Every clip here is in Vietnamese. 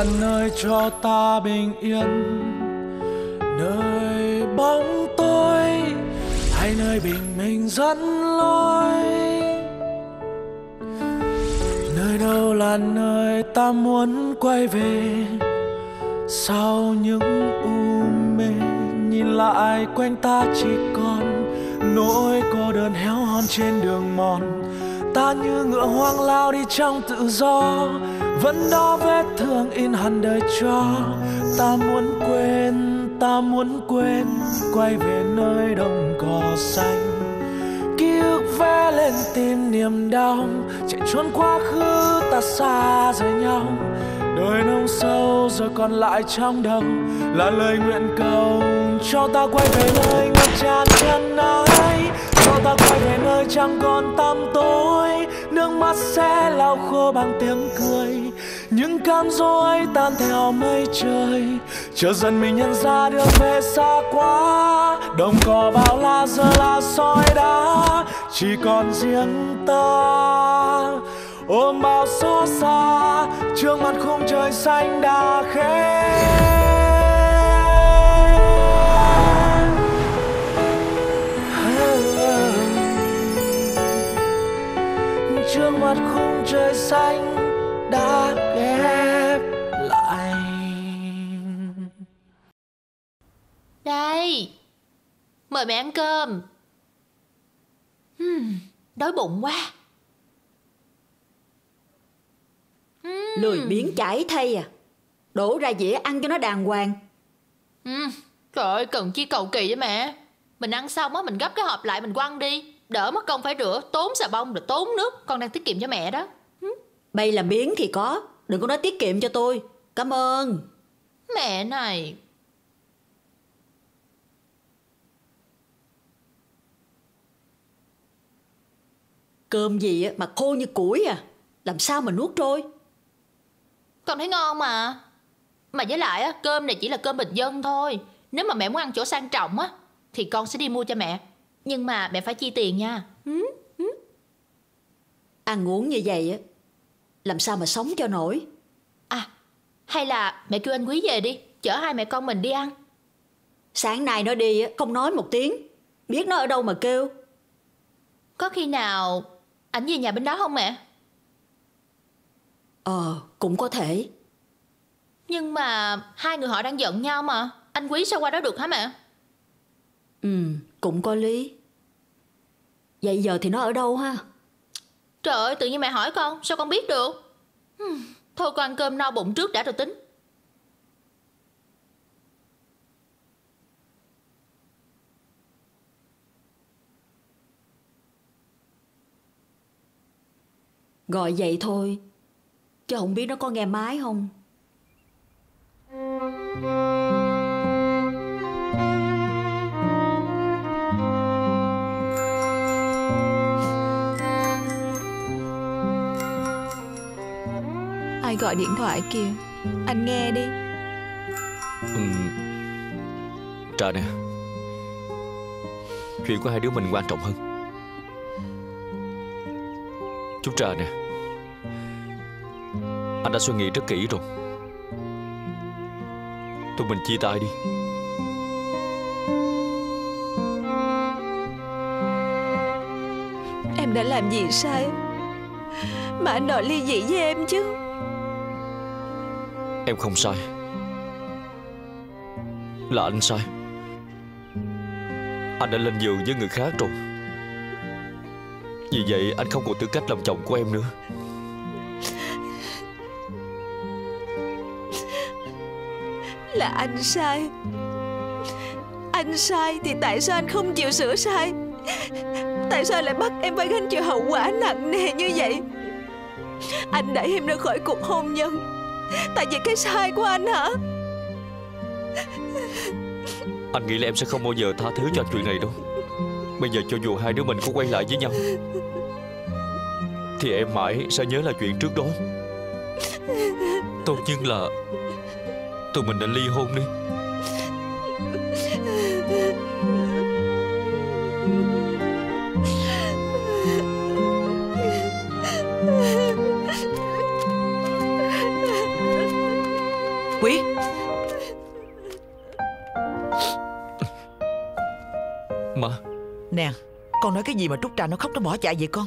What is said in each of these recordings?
là nơi cho ta bình yên. Nơi bóng tối, hay nơi bình minh dẫn lối. Nơi đâu là nơi ta muốn quay về? Sau những u mê, nhìn lại quanh ta chỉ còn nỗi cô đơn héo hon trên đường mòn. Ta như ngựa hoang lao đi trong tự do vẫn đó vết thương in hằn đời cho. Ta muốn quên, ta muốn quên, quay về nơi đồng cỏ xanh. Ký ức vẽ lên tim niềm đau. Chạy trốn quá khứ ta xa rời nhau. Đời nông sâu rồi còn lại trong đầu là lời nguyện cầu. Cho ta quay về nơi ngập tràn chân ái. Cho ta quay về nơi chẳng còn tăm tối. Nước mắt sẽ lau khô bằng tiếng cười những cam dỗ tan theo mây trời chờ dần mình nhận ra đường về xa quá. Đồng cỏ bao la giờ là soi đá, chỉ còn riêng ta. Ôm bao xót xa, trước mặt khung trời xanh đã khép. Trước mặt khung trời xanh đã mời mẹ ăn cơm. Hmm, đói bụng quá. Hmm. lười biếng chảy thay à. Đổ ra dĩa ăn cho nó đàng hoàng. Ừ, trời ơi cần chi cầu kỳ vậy mẹ. Mình ăn xong á mình gấp cái hộp lại mình quăng đi. Đỡ mất công phải rửa tốn xà bông rồi tốn nước. Con đang tiết kiệm cho mẹ đó. Bay làm biếng thì có Đừng có nói tiết kiệm cho tôi. Cảm ơn. Mẹ này Cơm gì mà khô như củi à? Làm sao mà nuốt trôi? Con thấy ngon mà. Mà với lại cơm này chỉ là cơm bình dân thôi. Nếu mà mẹ muốn ăn chỗ sang trọng á Thì con sẽ đi mua cho mẹ. Nhưng mà mẹ phải chi tiền nha. Ăn uống như vậy á làm sao mà sống cho nổi? À hay là mẹ kêu anh Quý về đi. Chở hai mẹ con mình đi ăn. Sáng nay nó đi không nói một tiếng. Biết nó ở đâu mà kêu. Có khi nào Ảnh về nhà bên đó không mẹ? Ờ cũng có thể. Nhưng mà Hai người họ đang giận nhau mà. Anh Quý sao qua đó được hả mẹ? Ừ cũng có lý. Vậy giờ thì nó ở đâu ha? Trời ơi, tự nhiên mẹ hỏi con, sao con biết được? Thôi con ăn cơm no bụng trước đã rồi tính. Gọi vậy thôi, chứ không biết nó có nghe máy không. Ai gọi điện thoại kìa Anh nghe đi ừ. Trà nè Chuyện của hai đứa mình quan trọng hơn Chú Trà nè. Anh đã suy nghĩ rất kỹ rồi. Tụi mình chia tay đi. Em đã làm gì sai? Mà anh đòi ly dị với em chứ. Em không sai. Là anh sai. Anh đã lên giường với người khác rồi Vì vậy anh không còn tư cách làm chồng của em nữa. Là anh sai. Anh sai thì tại sao anh không chịu sửa sai? Tại sao lại bắt em phải gánh chịu hậu quả nặng nề như vậy? Anh đẩy em ra khỏi cuộc hôn nhân. Tại vì cái sai của anh hả? Anh nghĩ là em sẽ không bao giờ tha thứ cho chuyện này đâu Bây giờ cho dù hai đứa mình có quay lại với nhau, Thì em mãi sẽ nhớ là chuyện trước đó. Tốt nhất là Tụi mình nên ly hôn đi. Gì mà Trúc Trà nó khóc nó bỏ chạy vậy con?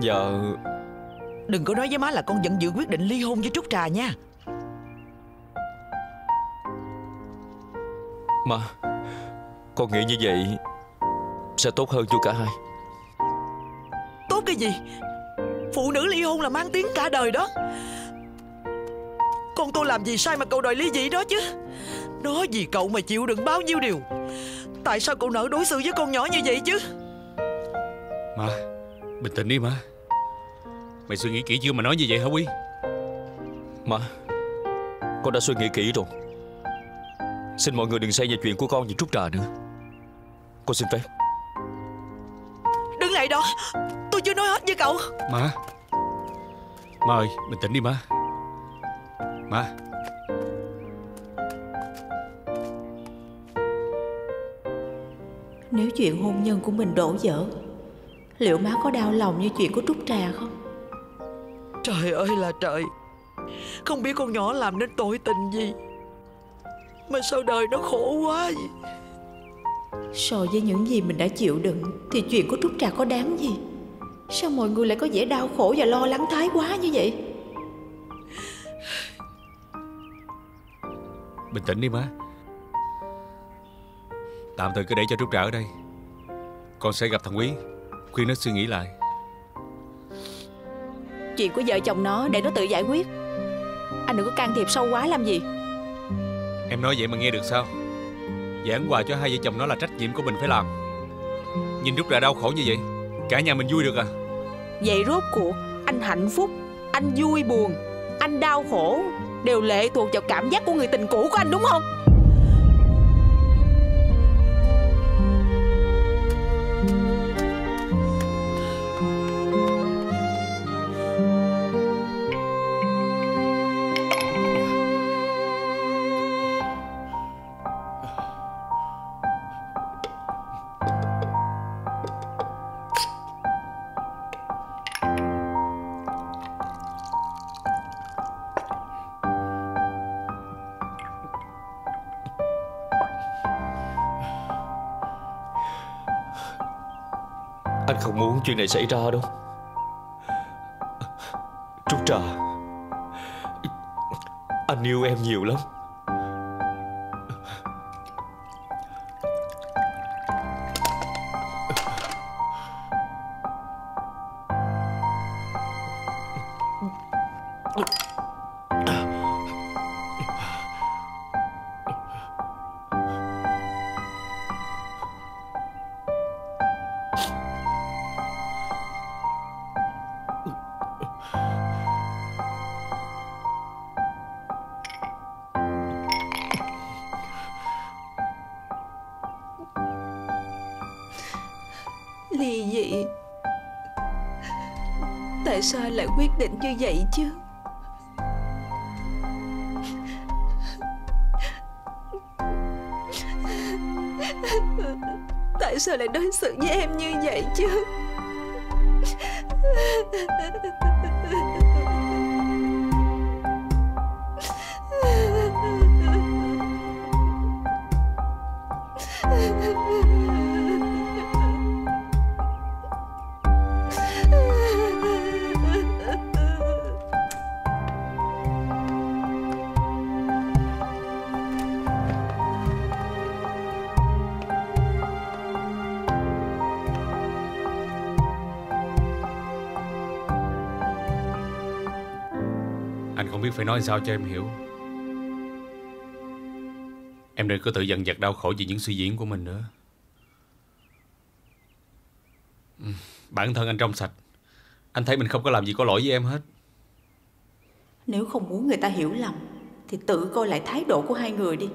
Dạ. Đừng có nói với má là con vẫn giữ quyết định ly hôn với Trúc Trà nha. Má Con nghĩ như vậy Sẽ tốt hơn cho cả hai. Tốt cái gì? Phụ nữ ly hôn là mang tiếng cả đời đó. Con tôi làm gì sai mà cậu đòi ly dị đó chứ? Nó vì cậu mà chịu đựng bao nhiêu điều Tại sao cậu nỡ đối xử với con nhỏ như vậy chứ? Má Bình tĩnh đi má Mày suy nghĩ kỹ chưa mà nói như vậy hả Quy? Má Con đã suy nghĩ kỹ rồi. Xin mọi người đừng xen vào chuyện của con và Trúc Trà nữa. Con xin phép. Đứng lại đó Tôi chưa nói hết với cậu. Má Má ơi bình tĩnh đi má Má Nếu chuyện hôn nhân của mình đổ vỡ Liệu má có đau lòng như chuyện của Trúc Trà không? Trời ơi là trời. Không biết con nhỏ làm nên tội tình gì. Mà sao đời nó khổ quá vậy? So với những gì mình đã chịu đựng Thì chuyện của Trúc Trà có đáng gì? Sao mọi người lại có vẻ đau khổ và lo lắng thái quá như vậy? Bình tĩnh đi má Tạm thời cứ để cho Trúc Trà ở đây. Con sẽ gặp thằng Quý Khuyên nó suy nghĩ lại. Chuyện của vợ chồng nó để nó tự giải quyết. Anh đừng có can thiệp sâu quá làm gì. Em nói vậy mà nghe được sao? Giảng hòa cho hai vợ chồng nó là trách nhiệm của mình phải làm. Nhìn Trúc Trà đau khổ như vậy Cả nhà mình vui được à? Vậy rốt cuộc Anh hạnh phúc Anh vui buồn Anh đau khổ Đều lệ thuộc vào cảm giác của người tình cũ của anh đúng không chuyện này xảy ra đâu. Trúc Trà Anh yêu em nhiều lắm. Ly dị. Tại sao anh lại quyết định như vậy chứ? Tại sao lại đối xử với em như vậy chứ? Nói sao cho em hiểu. Em đừng có tự dần vặt đau khổ vì những suy diễn của mình nữa. Bản thân anh trong sạch. Anh thấy mình không có làm gì có lỗi với em hết. Nếu không muốn người ta hiểu lầm, Thì tự coi lại thái độ của hai người đi.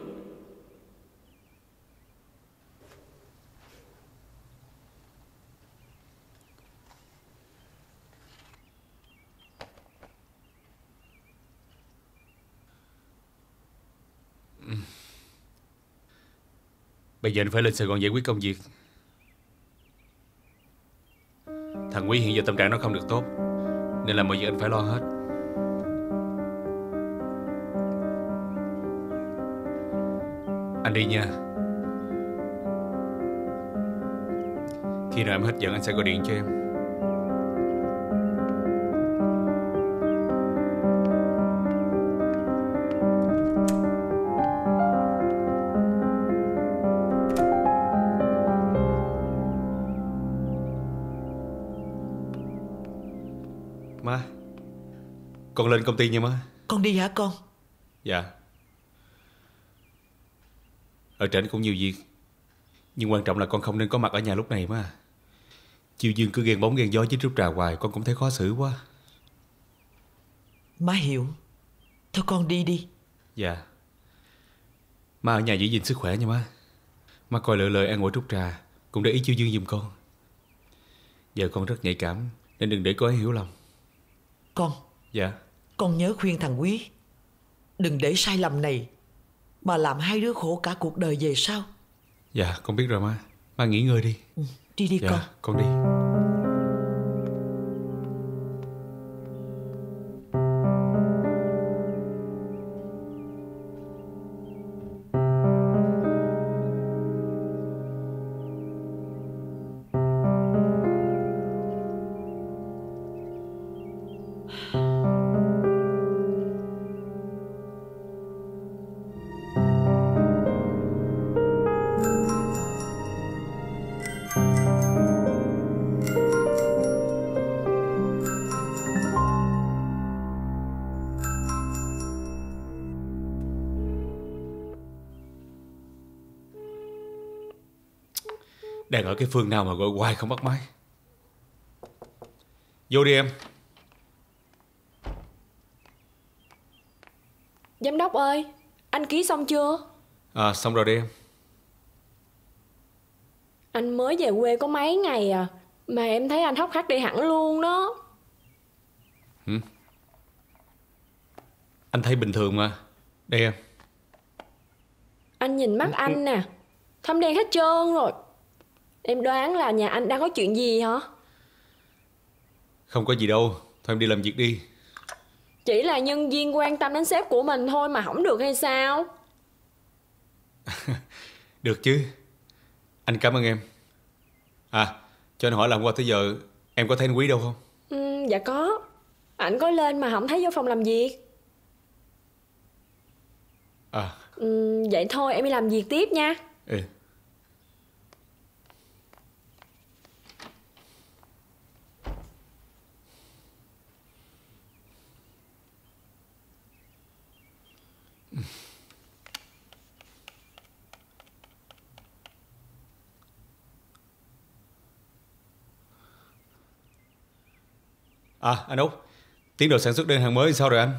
Bây giờ anh phải lên Sài Gòn giải quyết công việc. Thằng Quý hiện giờ tâm trạng nó không được tốt, Nên là mọi việc anh phải lo hết. Anh đi nha. Khi nào em hết giận, anh sẽ gọi điện cho em. Lên công ty nha má Con đi hả con? Dạ. Ở trển cũng nhiều việc. Nhưng quan trọng là con không nên có mặt ở nhà lúc này má Chiêu Dương cứ ghen bóng ghen gió với Trúc Trà hoài Con cũng thấy khó xử quá. Má hiểu. Thôi con đi đi. Dạ. Má ở nhà giữ gìn sức khỏe nha má. Má coi lựa lời an ủi Trúc Trà Cũng để ý Chiêu Dương giùm con. Giờ con rất nhạy cảm Nên đừng để cô ấy hiểu lầm. Con. Dạ Con nhớ khuyên thằng Quý Đừng để sai lầm này Mà làm hai đứa khổ cả cuộc đời về sau Dạ con biết rồi má. Má nghỉ ngơi đi. Ừ, Đi đi Dạ con. con đi cái phương nào mà gọi hoài không bắt máy. Vô đi em. Giám đốc ơi, anh ký xong chưa? À xong rồi đi em. Anh mới về quê có mấy ngày à Mà em thấy anh hốc hác đi hẳn luôn đó. Anh thấy bình thường mà. Đây em. Anh nhìn mắt anh nè Thâm đen hết trơn rồi Em đoán là nhà anh đang có chuyện gì hả? Không có gì đâu Thôi em đi làm việc đi. Chỉ là nhân viên quan tâm đến sếp của mình thôi mà không được hay sao? Được chứ. Anh cảm ơn em. À cho anh hỏi làm qua tới giờ Em có thấy anh Quý đâu không? Ừ, dạ có. Ảnh có lên mà không thấy vô phòng làm việc. À. Ừ, Vậy thôi em đi làm việc tiếp nha. Ừ À anh Út Tiến độ sản xuất đơn hàng mới sao rồi anh?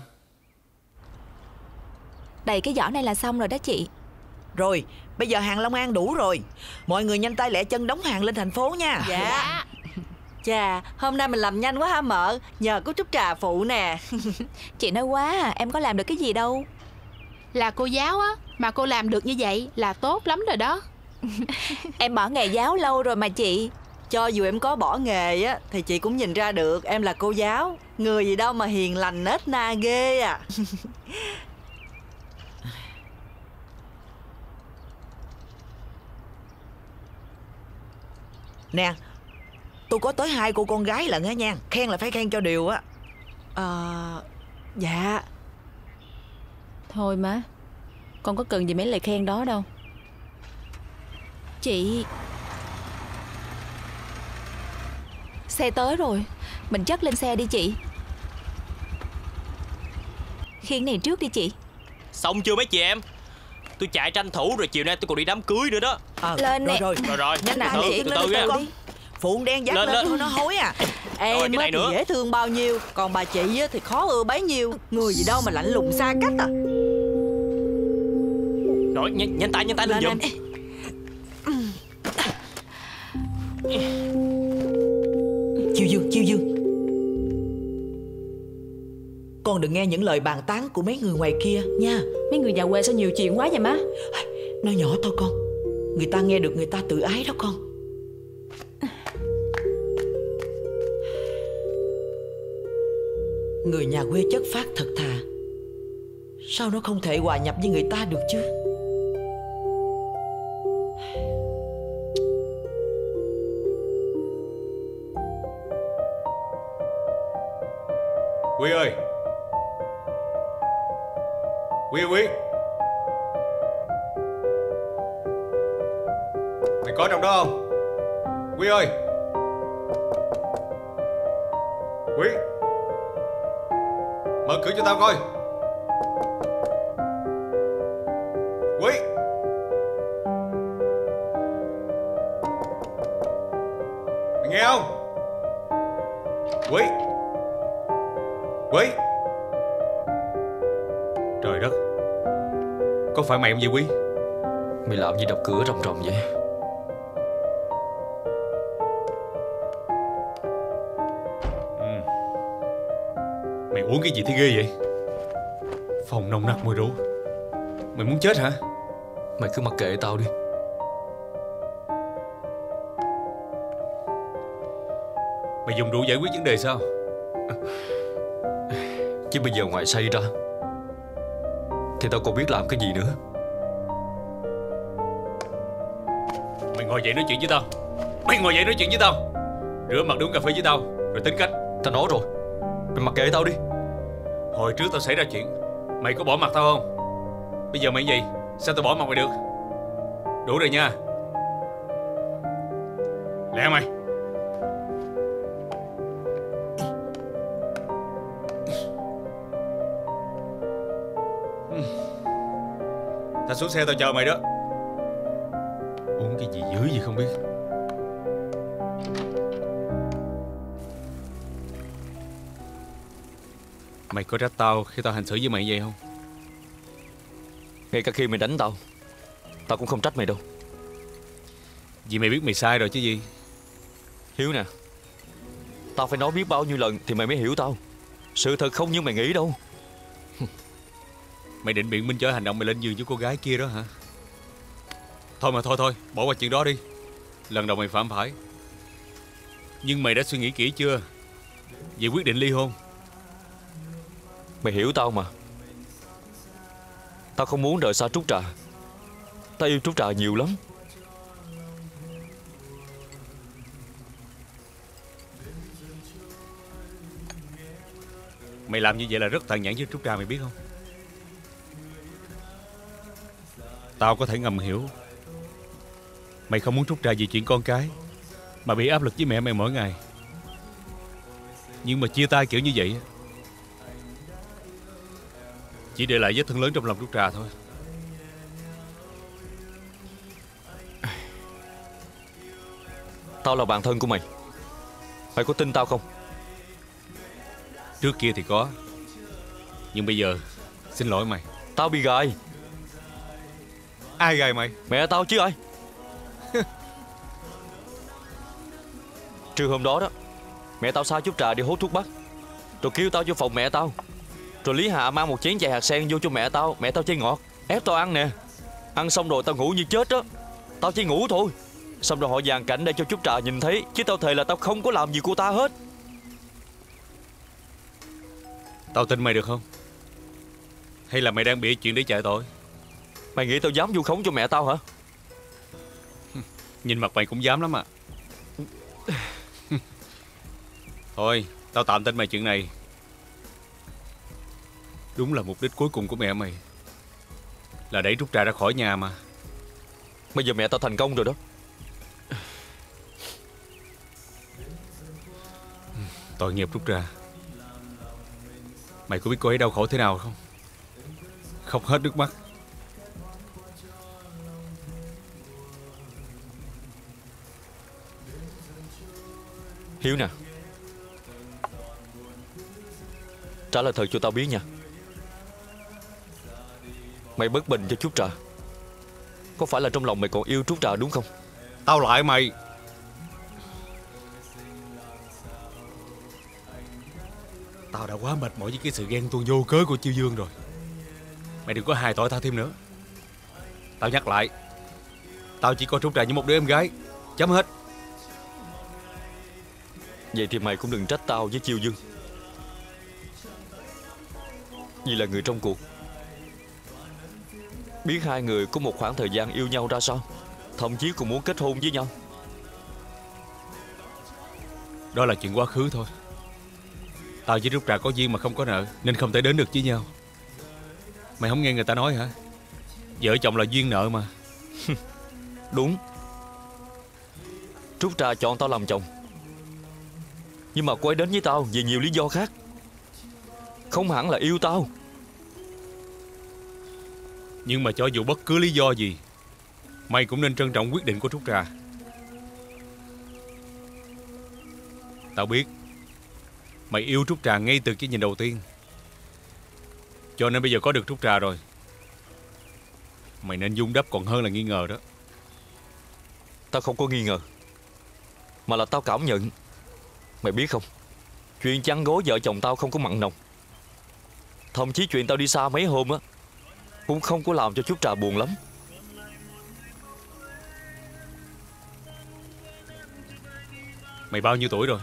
Đầy cái giỏ này là xong rồi đó chị. Rồi bây giờ hàng Long An đủ rồi. Mọi người nhanh tay lẹ chân đóng hàng lên thành phố nha. Dạ. Chà, hôm nay mình làm nhanh quá ha mợ? Nhờ có chút trà phụ nè. Chị nói quá à, em có làm được cái gì đâu. Là cô giáo á Mà cô làm được như vậy là tốt lắm rồi đó. Em bỏ nghề giáo lâu rồi mà chị cho dù em có bỏ nghề á, Thì chị cũng nhìn ra được em là cô giáo. Người gì đâu mà hiền lành, nết na ghê à. Nè, Tôi có tới hai cô con gái lận á nha. Khen là phải khen cho điều á. Ờ... dạ. Thôi má, Con có cần gì mấy lời khen đó đâu. Chị Xe tới rồi. Mình chất lên xe đi chị. Khiên này trước đi chị. Xong chưa mấy chị em? Tôi chạy tranh thủ rồi chiều nay tôi còn đi đám cưới nữa đó. À, Lên rồi, nè. rồi. Rồi rồi. Nhanh từ nào từ chị từ lên từ con Phụng đen dắt Lên, lên, lên. thôi nó hối à. Rồi, cái Em á này thì nữa. dễ thương bao nhiêu Còn bà chị thì khó ưa bấy nhiêu. Người gì đâu mà lạnh lùng xa cách à. Rồi nhanh, nhanh tay nhanh tay lên Lên giùm Chiêu Dương, Chiêu Dương. Con đừng nghe những lời bàn tán của mấy người ngoài kia nha. Mấy người nhà quê sao nhiều chuyện quá vậy má? Nói nhỏ thôi con. Người ta nghe được người ta tự ái đó con. Người nhà quê chất phát thật thà. Sao nó không thể hòa nhập với người ta được chứ Quý ơi. Quý ơi Quý Mày có trong đó không? Quý ơi. Quý Mở cửa cho tao coi. Quý Trời đất. Có phải mày không vậy Quý? Mày làm gì đập cửa rầm rầm vậy. Ừ. Mày uống cái gì thế ghê vậy? Phòng nồng nặc mùi rượu. Mày muốn chết hả? Mày cứ mặc kệ tao đi. Mày dùng rượu giải quyết vấn đề sao Chứ bây giờ ngoài say ra Thì tao còn biết làm cái gì nữa. Mày ngồi dậy nói chuyện với tao. Mày ngồi dậy nói chuyện với tao. Rửa mặt đi uống cà phê với tao Rồi tính cách. Tao nói rồi. Mày mặc kệ tao đi. Hồi trước tao xảy ra chuyện Mày có bỏ mặt tao không? Bây giờ mày gì Sao tao bỏ mặt mày được? Đủ rồi nha. Lẹ mày xuống xe tao chờ mày đó. Uống cái gì dữ gì không biết. Mày có trách tao khi tao hành xử với mày vậy không? Ngay cả khi mày đánh tao Tao cũng không trách mày đâu. Vì mày biết mày sai rồi chứ gì. Hiếu nè Tao phải nói biết bao nhiêu lần Thì mày mới hiểu tao. Sự thật không như mày nghĩ đâu Mày định biện minh cho hành động mày lên giường với cô gái kia đó hả? Thôi mà thôi thôi Bỏ qua chuyện đó đi. Lần đầu mày phạm phải. Nhưng mày đã suy nghĩ kỹ chưa? Về quyết định ly hôn. Mày hiểu tao mà. Tao không muốn rời xa Trúc Trà. Tao yêu Trúc Trà nhiều lắm. Mày làm như vậy là rất tàn nhẫn với Trúc Trà mày biết không Tao có thể ngầm hiểu. Mày không muốn Trúc Trà vì chuyện con cái Mà bị áp lực với mẹ mày mỗi ngày. Nhưng mà chia tay kiểu như vậy Chỉ để lại vết thương lớn trong lòng Trúc Trà thôi. Tao là bạn thân của mày. Mày có tin tao không? Trước kia thì có Nhưng bây giờ Xin lỗi mày. Tao bị gài Ai gài mày? Mẹ tao chứ ai? Trưa hôm đó đó Mẹ tao sai chút trà đi hút thuốc bắc. Rồi kêu tao vô phòng mẹ tao. Rồi Lý Hạ mang một chén chè hạt sen vô cho mẹ tao. Mẹ tao chơi ngọt Ép tao ăn nè. Ăn xong rồi tao ngủ như chết đó. Tao chỉ ngủ thôi. Xong rồi họ dàn cảnh để cho chút trà nhìn thấy. Chứ tao thề là tao không có làm gì cô ta hết. Tao tin mày được không? Hay là mày đang bị chuyện để chạy tội Mày nghĩ tao dám vu khống cho mẹ tao hả? Nhìn mặt mày cũng dám lắm à. Thôi Tao tạm tin mày chuyện này. Đúng là mục đích cuối cùng của mẹ mày. Là đẩy Trúc Trà ra khỏi nhà mà. Bây giờ mẹ tao thành công rồi đó. Tội nghiệp Trúc Trà. Mày có biết cô ấy đau khổ thế nào không? Khóc hết nước mắt Hiếu nè. Trả lời thật cho tao biết nha. Mày bất bình cho Trúc Trà. Có phải là trong lòng mày còn yêu Trúc Trà đúng không? Tao lại mày. Tao đã quá mệt mỏi với cái sự ghen tuông vô cớ của Chiêu Dương rồi. Mày đừng có hài tội tao thêm nữa. Tao nhắc lại, Tao chỉ coi Trúc Trà như một đứa em gái. Chấm hết. Vậy thì mày cũng đừng trách tao với Chiêu Dương. Vì là người trong cuộc. Biết hai người có một khoảng thời gian yêu nhau ra sao? Thậm chí còn muốn kết hôn với nhau. Đó là chuyện quá khứ thôi. Tao với Trúc Trà có duyên mà không có nợ Nên không thể đến được với nhau. Mày không nghe người ta nói hả? Vợ chồng là duyên nợ mà. Đúng. Trúc Trà chọn tao làm chồng Nhưng mà cô ấy đến với tao Vì nhiều lý do khác. Không hẳn là yêu tao. Nhưng mà cho dù bất cứ lý do gì Mày cũng nên trân trọng quyết định của Trúc Trà. Tao biết Mày yêu Trúc Trà ngay từ cái nhìn đầu tiên. Cho nên bây giờ có được Trúc Trà rồi Mày nên dung đắp còn hơn là nghi ngờ đó. Tao không có nghi ngờ Mà là tao cảm nhận Mày biết không? Chuyện chăn gối vợ chồng tao không có mặn nồng. Thậm chí chuyện tao đi xa mấy hôm á, Cũng không có làm cho chút Trà buồn lắm. Mày bao nhiêu tuổi rồi?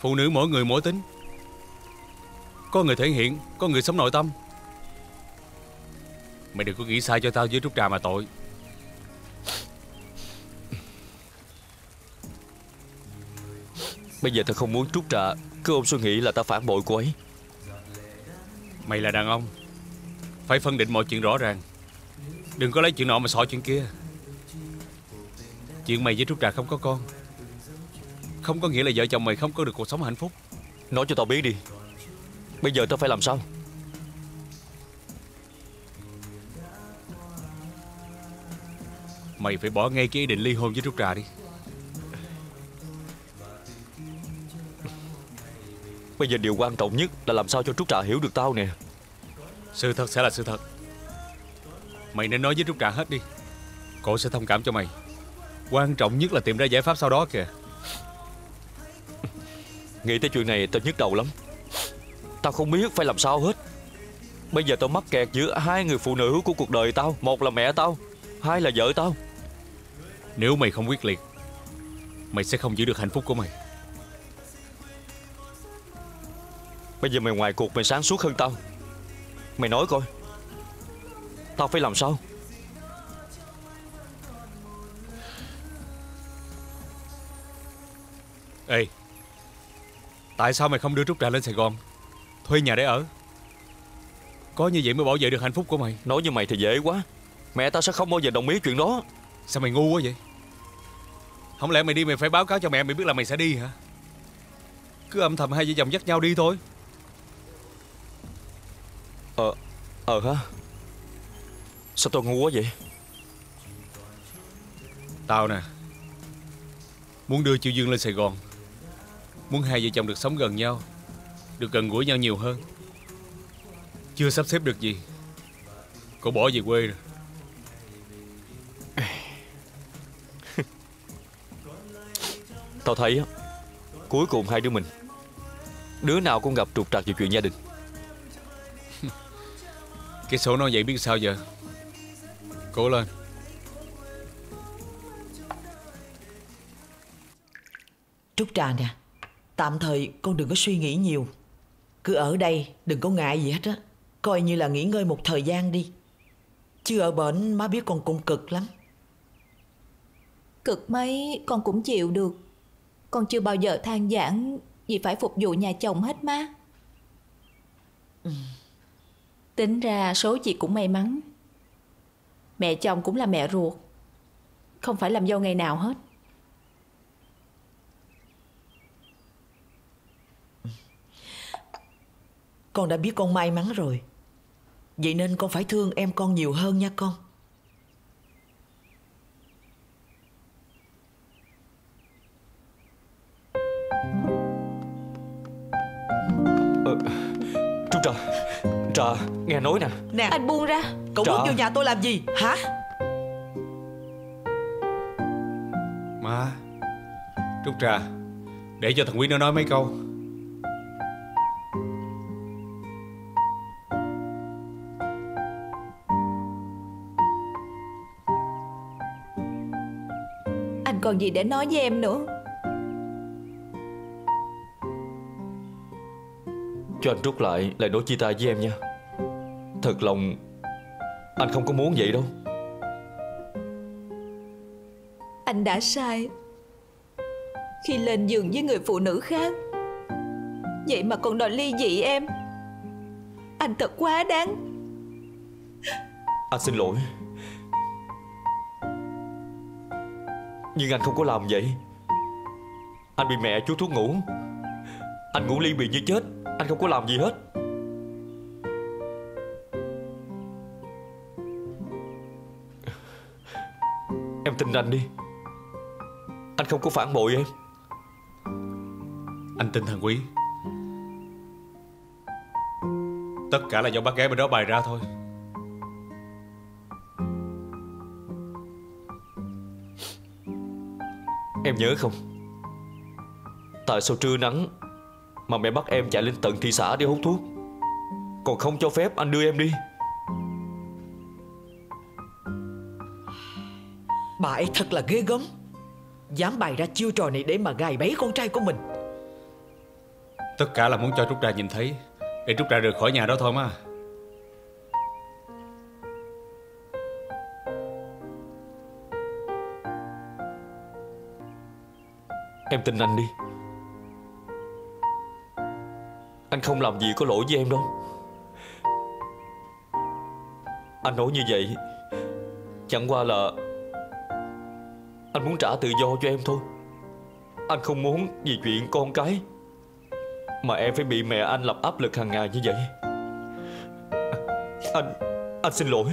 Phụ nữ mỗi người mỗi tính. Có người thể hiện, Có người sống nội tâm. Mày đừng có nghĩ sai cho tao với Trúc Trà mà tội. Bây giờ tao không muốn Trúc Trà. Cứ ôm suy nghĩ là tao phản bội cô ấy. Mày là đàn ông. Phải phân định mọi chuyện rõ ràng. Đừng có lấy chuyện nọ mà xỏ chuyện kia. Chuyện mày với Trúc Trà không có con. Không có nghĩa là vợ chồng mày không có được cuộc sống hạnh phúc. Nói cho tao biết đi. Bây giờ tao phải làm sao? Mày phải bỏ ngay cái ý định ly hôn với Trúc Trà đi Bây giờ điều quan trọng nhất là làm sao cho Trúc Trà hiểu được tao nè. Sự thật sẽ là sự thật. Mày nên nói với Trúc Trà hết đi. Cô sẽ thông cảm cho mày. Quan trọng nhất là tìm ra giải pháp sau đó kìa. Nghĩ tới chuyện này tao nhức đầu lắm. Tao không biết phải làm sao hết. Bây giờ tao mắc kẹt giữa hai người phụ nữ của cuộc đời tao Một là mẹ tao Hai là vợ tao. Nếu mày không quyết liệt Mày sẽ không giữ được hạnh phúc của mày Bây giờ mày ngoài cuộc mày sáng suốt hơn tao. Mày nói coi Tao phải làm sao? Ê Tại sao mày không đưa Trúc Trà lên Sài Gòn? Thuê nhà để ở. Có như vậy mới bảo vệ được hạnh phúc của mày. Nói như mày thì dễ quá. Mẹ tao sẽ không bao giờ đồng ý chuyện đó. Sao mày ngu quá vậy? Không lẽ mày đi mày phải báo cáo cho mẹ mày biết là mày sẽ đi hả? Cứ âm thầm hai vợ chồng dắt nhau đi thôi Ờ Ờ hả? Sao tao ngu quá vậy? Tao nè Muốn đưa Chiêu Dương lên Sài Gòn. Muốn hai vợ chồng được sống gần nhau Được gần gũi nhau nhiều hơn. Chưa sắp xếp được gì Cô bỏ về quê rồi. Tao thấy á Cuối cùng hai đứa mình Đứa nào cũng gặp trục trặc về chuyện gia đình Cái số nó vậy biết sao giờ? Cố lên. Trúc Trà nè Tạm thời con đừng có suy nghĩ nhiều. Cứ ở đây đừng có ngại gì hết á. Coi như là nghỉ ngơi một thời gian đi. Chứ ở bển má biết con cũng cực lắm. Cực mấy con cũng chịu được. Con chưa bao giờ than giảng Vì phải phục vụ nhà chồng hết má Tính ra số chị cũng may mắn. Mẹ chồng cũng là mẹ ruột, Không phải làm dâu ngày nào hết. Con đã biết con may mắn rồi. Vậy nên con phải thương em con nhiều hơn nha con. Trà nghe nói nè. Nè. Anh buông ra. Cậu Trà. bước vô nhà tôi làm gì? Hả? Má Trúc Trà Để cho thằng Quý nó nói mấy câu. Anh còn gì để nói với em nữa Cho anh rút lại lời nói chia tay với em nha. Thật lòng Anh không có muốn vậy đâu. Anh đã sai. Khi lên giường với người phụ nữ khác Vậy mà còn đòi ly dị em. Anh thật quá đáng. Anh xin lỗi. Nhưng anh không có làm vậy. Anh bị mẹ chú thuốc ngủ. Anh ngủ ly bì như chết Anh không có làm gì hết. Em tin anh đi. Anh không có phản bội em. Anh tin thằng Quý. Tất cả là do bác gái bên đó bày ra thôi. Em nhớ không? Tại sao trưa nắng Mà mẹ bắt em chạy lên tận thị xã để hút thuốc. Còn không cho phép anh đưa em đi. Bà ấy thật là ghê gớm. Dám bày ra chiêu trò này để mà gài bẫy con trai của mình. Tất cả là muốn cho Trúc Trà nhìn thấy Để Trúc Trà rời khỏi nhà đó thôi mà. Em tin anh đi Anh không làm gì có lỗi với em đâu. Anh nói như vậy, Chẳng qua là Anh muốn trả tự do cho em thôi. Anh không muốn vì chuyện con cái Mà em phải bị mẹ anh lập áp lực hàng ngày như vậy. Anh Anh xin lỗi.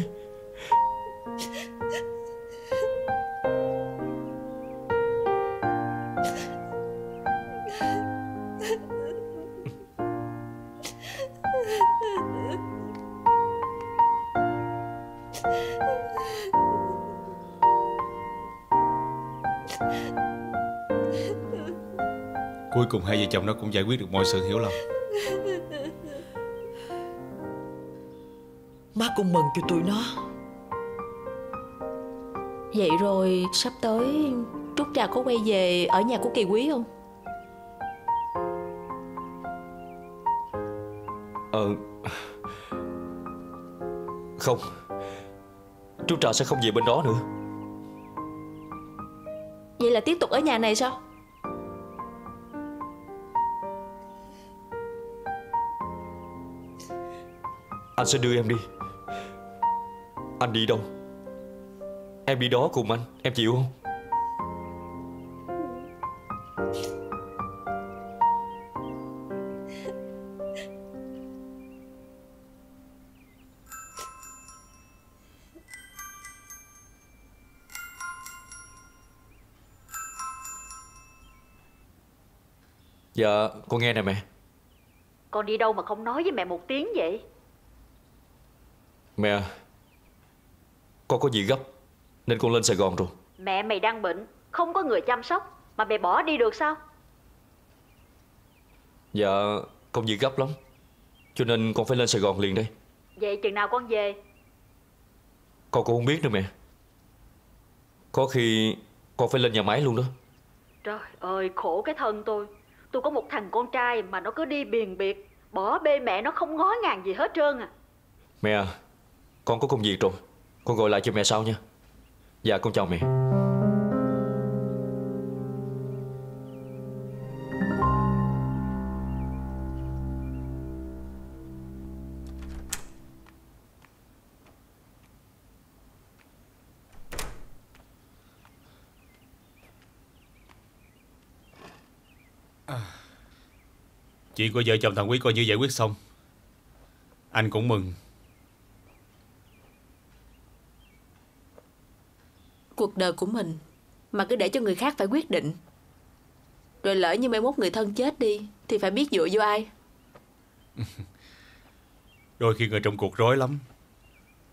Chồng nó cũng giải quyết được mọi sự hiểu lầm Má cũng mừng cho tụi nó Vậy rồi sắp tới Trúc Trà có quay về ở nhà của Kỳ Quý không? Ờ Không Trúc Trà sẽ không về bên đó nữa Vậy là tiếp tục ở nhà này sao? Anh sẽ đưa em đi. Anh đi đâu? Em đi đó cùng anh, Em chịu không? Dạ con nghe nè mẹ. Con đi đâu mà không nói với mẹ một tiếng vậy? Mẹ Con có gì gấp? Nên con lên Sài Gòn rồi. Mẹ mày đang bệnh. Không có người chăm sóc. Mà mày bỏ đi được sao? Dạ Công việc gấp lắm. Cho nên con phải lên Sài Gòn liền đây. Vậy chừng nào con về? Con cũng không biết nữa mẹ. Có khi Con phải lên nhà máy luôn đó. Trời ơi khổ cái thân tôi. Tôi có một thằng con trai mà nó cứ đi biền biệt. Bỏ bê mẹ nó không ngó ngàng gì hết trơn à. Mẹ à con có công việc rồi. Con gọi lại cho mẹ sau nha. Dạ con chào mẹ. Chuyện của vợ chồng thằng Quý coi như giải quyết xong. Anh cũng mừng. Cuộc đời của mình Mà cứ để cho người khác phải quyết định. Rồi lỡ như mai mốt người thân chết đi Thì phải biết dựa vô ai. Đôi khi người trong cuộc rối lắm.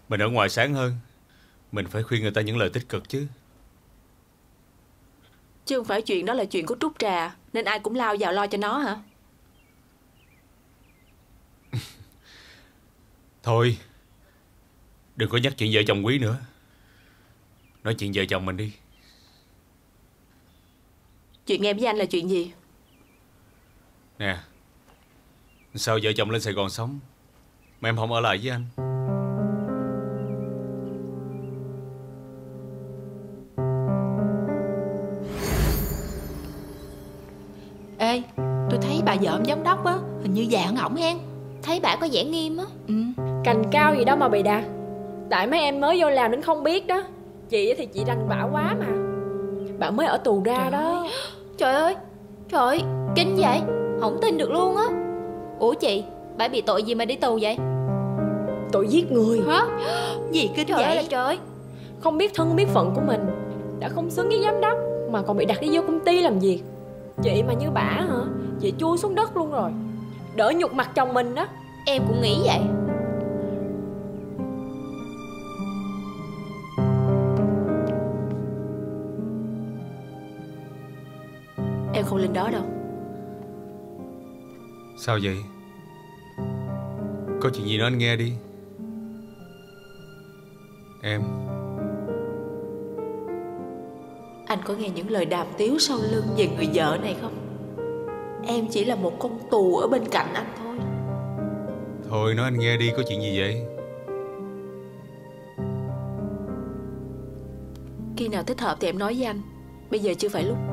Mình ở ngoài sáng hơn Mình phải khuyên người ta những lời tích cực chứ. Chứ không phải chuyện đó là chuyện của Trúc Trà Nên ai cũng lao vào lo cho nó hả? Thôi Đừng có nhắc chuyện vợ chồng quý nữa Nói chuyện vợ chồng mình đi. Chuyện em với anh là chuyện gì? Nè Sao vợ chồng lên Sài Gòn sống Mà em không ở lại với anh? Ê tôi thấy bà vợ ông giám đốc á Hình như dạng ổng hen. Thấy bà có vẻ nghiêm á. Ừ. Cành cao gì đâu mà bị đà. Tại mấy em mới vô làm nên không biết đó Chị thì chị rành bả quá mà. Bà mới ở tù ra Trời đó. ơi. Trời ơi Trời ơi Kinh vậy? Không tin được luôn á. Ủa chị Bà bị tội gì mà đi tù vậy? Tội giết người. Hả? Gì kinh Trời ơi vậy? là trời Không biết thân biết phận của mình Đã không xứng với giám đốc Mà còn bị đặt đi vô công ty làm việc. Chị mà như bả hả? Chị chui xuống đất luôn rồi. Đỡ nhục mặt chồng mình đó Em cũng nghĩ vậy không lên đó đâu. Sao vậy? Có chuyện gì nói anh nghe đi. Em. Anh có nghe những lời đàm tiếu sau lưng về người vợ này không? Em chỉ là một con tù ở bên cạnh anh thôi. Thôi nói anh nghe đi có chuyện gì vậy? Khi nào thích hợp thì em nói với anh. Bây giờ chưa phải lúc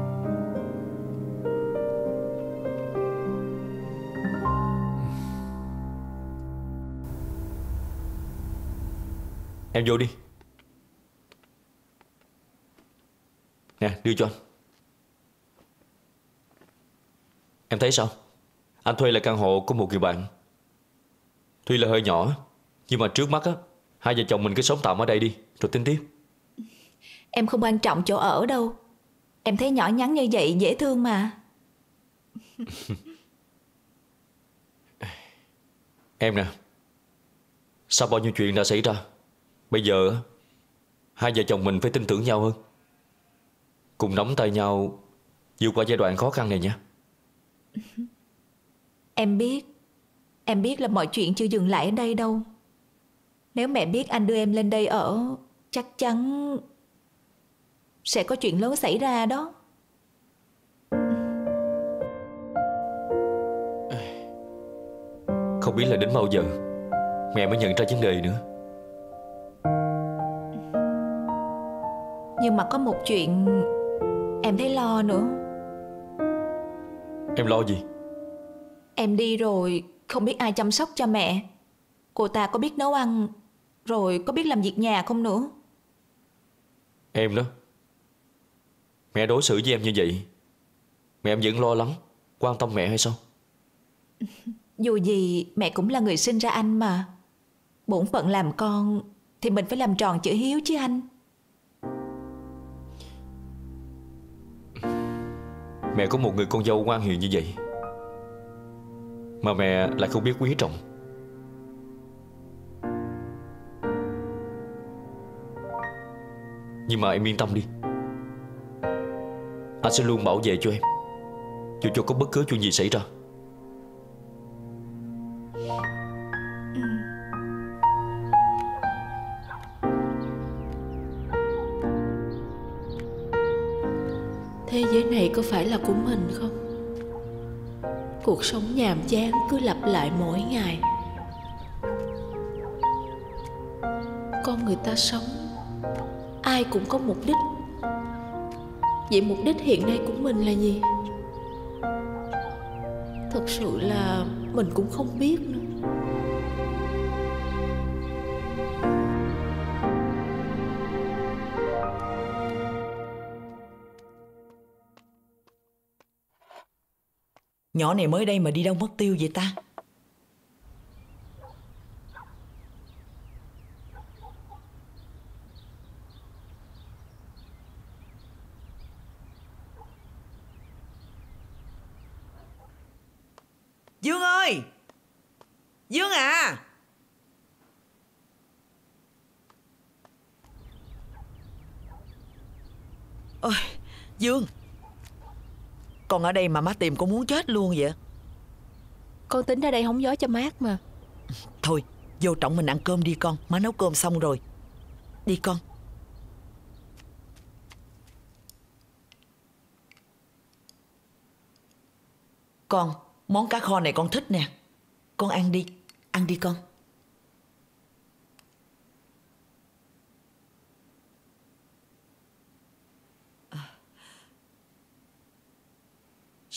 Em vô đi. Nè đưa cho anh. Em thấy sao? Anh thuê lại căn hộ của một người bạn. Tuy là hơi nhỏ Nhưng mà trước mắt á Hai vợ chồng mình cứ sống tạm ở đây đi Rồi tính tiếp. Em không quan trọng chỗ ở đâu. Em thấy nhỏ nhắn như vậy dễ thương mà. Em nè Sao bao nhiêu chuyện đã xảy ra Bây giờ Hai vợ chồng mình phải tin tưởng nhau hơn. Cùng nắm tay nhau vượt qua giai đoạn khó khăn này nha Em biết Em biết là mọi chuyện chưa dừng lại ở đây đâu. Nếu mẹ biết anh đưa em lên đây ở Chắc chắn Sẽ có chuyện lớn xảy ra đó. Không biết là đến bao giờ Mẹ mới nhận ra vấn đề nữa Nhưng mà có một chuyện Em thấy lo nữa. Em lo gì? Em đi rồi Không biết ai chăm sóc cho mẹ. Cô ta có biết nấu ăn Rồi có biết làm việc nhà không nữa. Em đó. Mẹ đối xử với em như vậy Mẹ em vẫn lo lắng Quan tâm mẹ hay sao? Dù gì mẹ cũng là người sinh ra anh mà. Bổn phận làm con Thì mình phải làm tròn chữ hiếu chứ anh Mẹ có một người con dâu ngoan hiền như vậy Mà mẹ lại không biết quý trọng. Nhưng mà em yên tâm đi. Anh sẽ luôn bảo vệ cho em, Dù cho có bất cứ chuyện gì xảy ra. Ừ. có phải là của mình không? Cuộc sống nhàm chán cứ lặp lại mỗi ngày Con người ta sống, Ai cũng có mục đích Vậy mục đích hiện nay của mình là gì? Thật sự là mình cũng không biết Nhỏ này mới đây mà đi đâu mất tiêu vậy ta? Dương ơi! Dương à! Ôi, Dương! Con ở đây mà má tìm con muốn chết luôn vậy? Con tính ra đây hóng gió cho mát mà. Thôi vô trọng mình ăn cơm đi con. Má nấu cơm xong rồi. Đi con. Con Món cá kho này con thích nè. Con ăn đi. Ăn đi con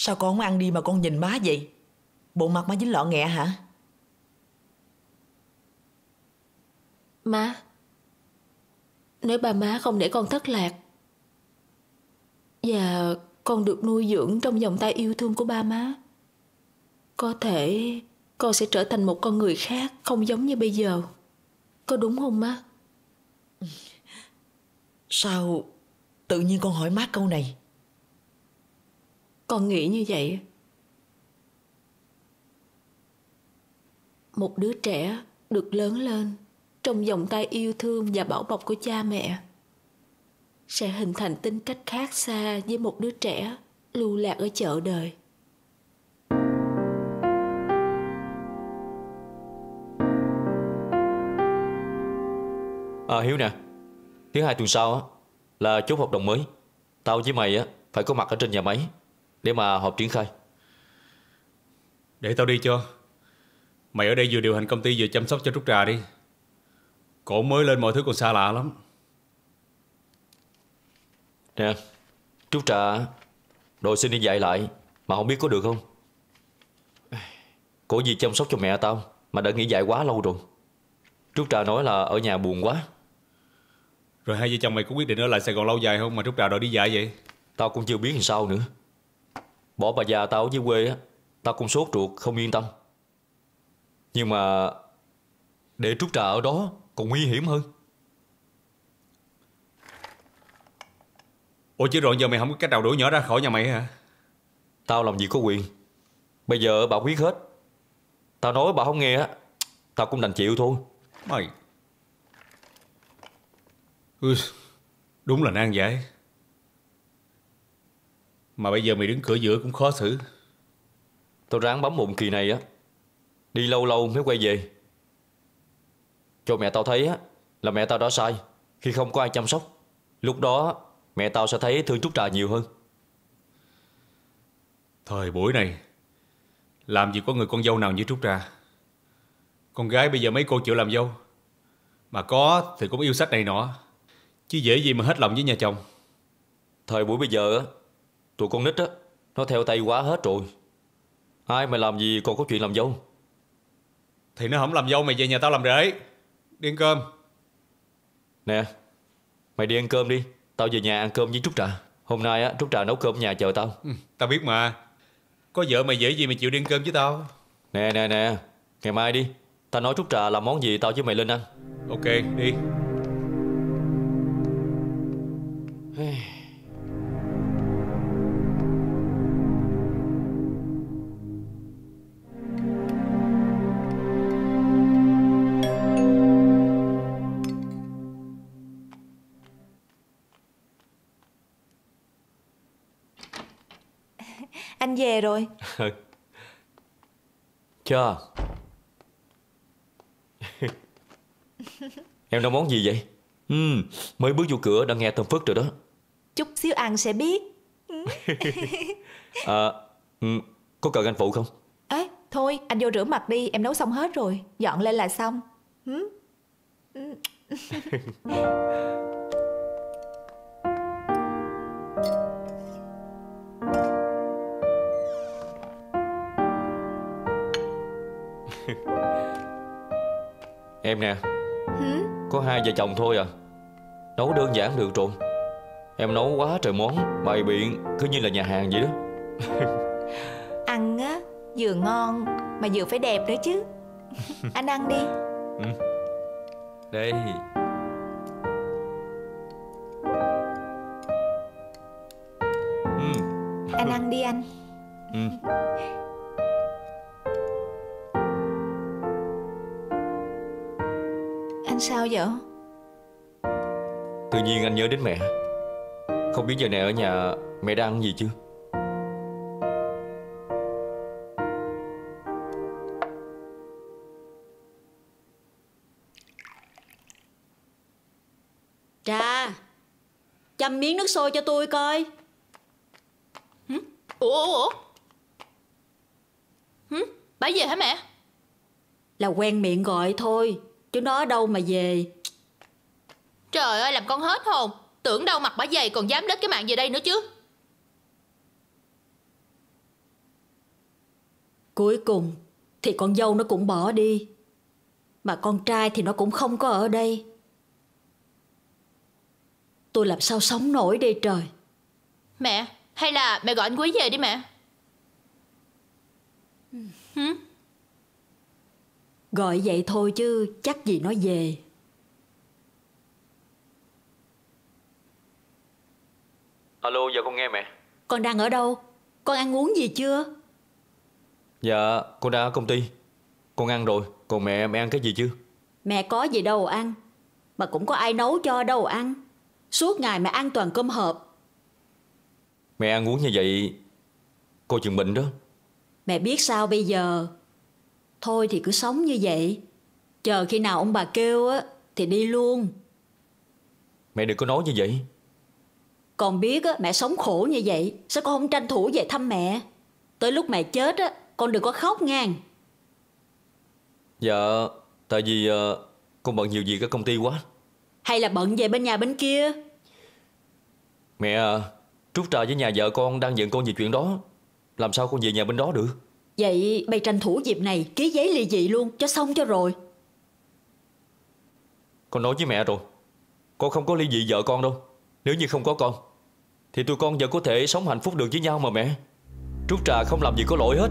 Sao con không ăn đi mà con nhìn má vậy Bộ mặt má dính lọ nghẹ hả? Má Nếu ba má không để con thất lạc Và con được nuôi dưỡng trong vòng tay yêu thương của ba má Có thể con sẽ trở thành một con người khác Không giống như bây giờ Có đúng không má? Sao tự nhiên con hỏi má câu này? Con nghĩ như vậy. Một đứa trẻ được lớn lên, trong vòng tay yêu thương và bảo bọc của cha mẹ, sẽ hình thành tính cách khác xa với một đứa trẻ lưu lạc ở chợ đời. À Hiếu nè. Thứ hai tuần sau á, Là chốt hợp đồng mới. Tao với mày á, Phải có mặt ở trên nhà máy. Để mà họp triển khai. Để tao đi cho. Mày ở đây vừa điều hành công ty vừa chăm sóc cho Trúc Trà đi. Cổ mới lên mọi thứ còn xa lạ lắm. Nè Trúc Trà Đồ xin đi dạy lại Mà không biết có được không? Cổ gì chăm sóc cho mẹ tao Mà đã nghỉ dạy quá lâu rồi. Trúc Trà nói là ở nhà buồn quá. Rồi hai vợ chồng mày có quyết định ở lại Sài Gòn lâu dài không Mà Trúc Trà đòi đi dạy vậy? Tao cũng chưa biết làm sao nữa Bỏ bà già tao ở dưới quê á Tao cũng sốt ruột không yên tâm. Nhưng mà Để Trúc Trà ở đó Còn nguy hiểm hơn. Ủa chứ rồi giờ mày không có cách nào đuổi nhỏ ra khỏi nhà mày hả? Tao làm gì có quyền. Bây giờ bà biết hết. Tao nói bà không nghe á Tao cũng đành chịu thôi. Mày. Ui, Đúng là nan giải Mà bây giờ mày đứng cửa giữa cũng khó xử. Tao ráng bấm bụng kỳ này á. Đi lâu lâu mới quay về. Cho mẹ tao thấy á Là mẹ tao đã sai Khi không có ai chăm sóc. Lúc đó mẹ tao sẽ thấy thương Trúc Trà nhiều hơn. Thời buổi này Làm gì có người con dâu nào như Trúc Trà. Con gái bây giờ mấy cô chịu làm dâu Mà có thì cũng yêu sách này nọ. Chứ dễ gì mà hết lòng với nhà chồng. Thời buổi bây giờ á Tụi con nít á Nó theo tay quá hết rồi. Ai mà làm gì còn có chuyện làm dâu. Thì nó không làm dâu mày về nhà tao làm rể. Đi ăn cơm. Nè Mày đi ăn cơm đi. Tao về nhà ăn cơm với Trúc Trà. Hôm nay á Trúc Trà nấu cơm nhà chờ tao. Ừ, Tao biết mà. Có vợ mày dễ gì mày chịu đi ăn cơm với tao? Nè nè nè Ngày mai đi. Tao nói Trúc Trà làm món gì tao với mày lên ăn. Ok đi rồi. Cha Em nấu món gì vậy? Ừ, Mới bước vô cửa đã nghe thơm phức rồi đó. Chút xíu ăn sẽ biết. À, ừ, Có cần anh phụ không? Ê thôi anh vô rửa mặt đi Em nấu xong hết rồi Dọn lên là xong. Hử? Em nè Hử? Có hai vợ chồng thôi à Nấu đơn giản được rồi Em nấu quá trời món Bày biện cứ như là nhà hàng vậy đó Ăn á Vừa ngon Mà vừa phải đẹp nữa chứ Anh ăn đi ừ. Đây ừ. Anh ăn đi anh Ừ. vậy? Tự nhiên anh nhớ đến mẹ. Không biết giờ này ở nhà Mẹ đang ăn gì chưa? Trà Chăm miếng nước sôi cho tôi coi. Ủa ủa ủa? Hử? Bà về hả mẹ? Là quen miệng gọi thôi Chứ nó ở đâu mà về Trời ơi làm con hết hồn Tưởng đâu mặt bà dày còn dám đứt cái mạng về đây nữa chứ Cuối cùng thì con dâu nó cũng bỏ đi. Mà con trai thì nó cũng không có ở đây. Tôi làm sao sống nổi đây trời. Mẹ, hay là mẹ gọi anh Quý về đi mẹ. Hử? Gọi vậy thôi chứ chắc gì nó về. Alo, giờ con nghe mẹ. Con đang ở đâu? Con ăn uống gì chưa? Dạ, con đang ở công ty. Con ăn rồi, còn mẹ, mẹ ăn cái gì chưa? Mẹ có gì đâu ăn. Mà cũng có ai nấu cho đâu ăn. Suốt ngày mẹ ăn toàn cơm hộp. Mẹ ăn uống như vậy, cô chừng bệnh đó. Mẹ biết sao bây giờ? Thôi thì cứ sống như vậy. Chờ khi nào ông bà kêu á thì đi luôn. Mẹ đừng có nói như vậy. Con biết á, mẹ sống khổ như vậy, sao con không tranh thủ về thăm mẹ? Tới lúc mẹ chết á, con đừng có khóc ngang. Dạ, tại vì uh, con bận nhiều việc ở công ty quá. Hay là bận về bên nhà bên kia? Mẹ à, Trúc Trà với nhà vợ con đang giận con về chuyện đó. Làm sao con về nhà bên đó được? Vậy bày tranh thủ dịp này ký giấy ly dị luôn cho xong cho rồi. Con nói với mẹ rồi. Con không có ly dị vợ con đâu. Nếu như không có con, thì tụi con vẫn có thể sống hạnh phúc được với nhau mà mẹ. Trúc Trà không làm gì có lỗi hết.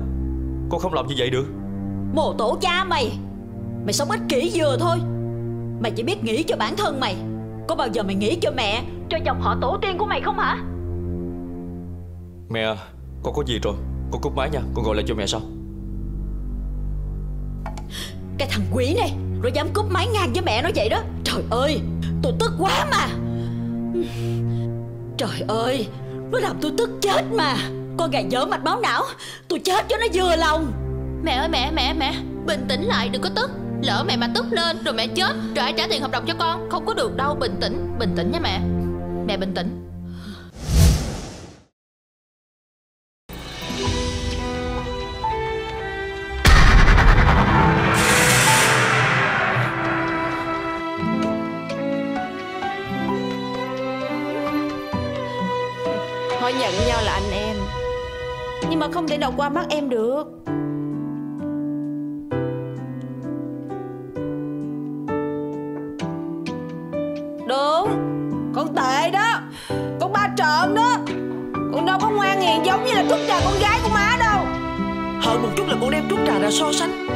Con không làm như vậy được. Mồ tổ cha mày Mày sống ích kỷ vừa thôi Mày chỉ biết nghĩ cho bản thân mày Có bao giờ mày nghĩ cho mẹ Cho dòng họ tổ tiên của mày không hả Mẹ à, con có gì rồi? Con cúp máy nha, con gọi lại cho mẹ sau. Cái thằng quỷ này Rồi dám cúp máy ngang với mẹ nó vậy đó. Trời ơi Tôi tức quá mà. Trời ơi Nó làm tôi tức chết mà. Con gà dở mạch máu não Tôi chết cho nó vừa lòng. Mẹ ơi mẹ mẹ mẹ Bình tĩnh lại đừng có tức. Lỡ mẹ mà tức lên rồi mẹ chết Rồi ai trả tiền hợp đồng cho con? Không có được đâu bình tĩnh Bình tĩnh nha mẹ. Mẹ bình tĩnh Không thể nào qua mắt em được. Đúng Con tệ đó. Con ba trợn đó. Con đâu có ngoan hiền giống như là Trúc Trà con gái của má đâu. Hơn một chút là con đem Trúc Trà ra so sánh.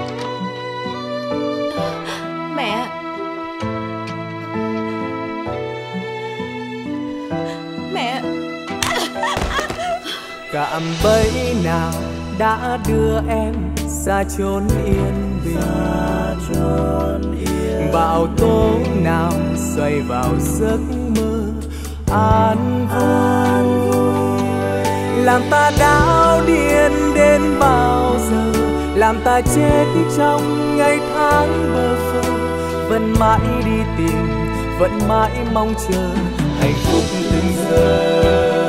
Mẹ Cạm bẫy nào đã đưa em xa chốn yên bình. Bão tố nào xoay vào giấc mơ an vui. Làm ta đau điên đến bao giờ Làm ta chết trong ngày tháng bơ phơ. Vẫn mãi đi tìm, vẫn mãi mong chờ Hạnh phúc từng giờ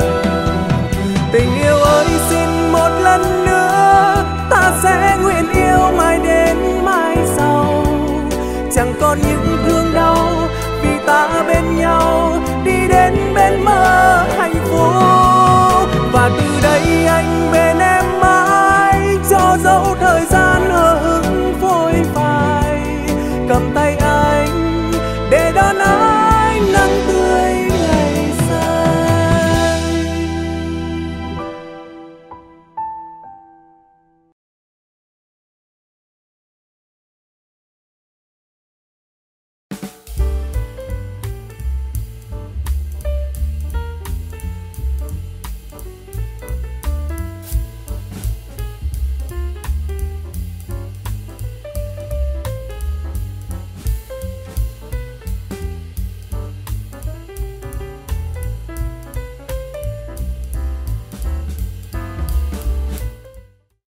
tình yêu ơi, xin một lần nữa, ta sẽ nguyện yêu mai đến mai sau. Chẳng còn những thương đau vì ta bên nhau, đi đến bên mơ hạnh phúc. Và từ đây anh bên em mãi, cho dẫu thời gian hơn